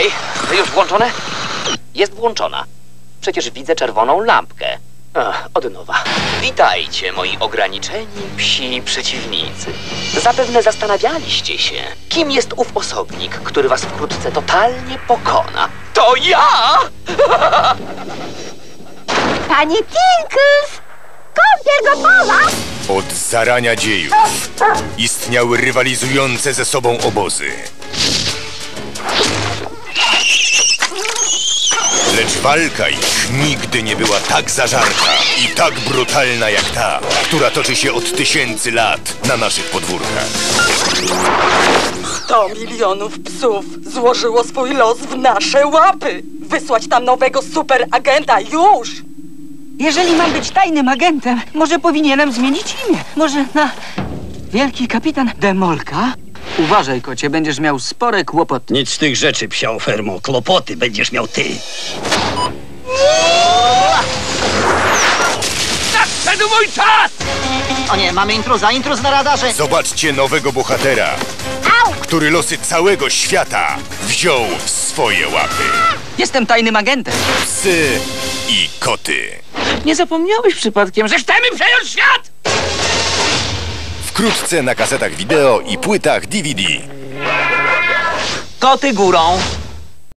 Okej, już włączone? Jest włączona. Przecież widzę czerwoną lampkę. Ach, od nowa. Witajcie, moi ograniczeni psi przeciwnicy. Zapewne zastanawialiście się, kim jest ów osobnik, który was wkrótce totalnie pokona. To ja! Panie Tinkles! Kąpiel gotowa! Od zarania dziejów istniały rywalizujące ze sobą obozy. Lecz walka ich nigdy nie była tak zażarta i tak brutalna jak ta, która toczy się od tysięcy lat na naszych podwórkach. 100 milionów psów złożyło swój los w nasze łapy. Wysłać tam nowego superagenta już! Jeżeli mam być tajnym agentem, może powinienem zmienić imię. Może na Wielki Kapitan Demolka? Uważaj, kocie, będziesz miał spore kłopoty. Nic z tych rzeczy, psia fermo. Kłopoty będziesz miał ty. Nadszedł mój czas! O nie, mamy intruza, intruz na radarze. Zobaczcie nowego bohatera, który losy całego świata wziął w swoje łapy. Jestem tajnym agentem. Psy i koty. Nie zapomniałeś przypadkiem, że Chcemy przejąć świat! Wkrótce na kasetach wideo i płytach DVD. koty górą.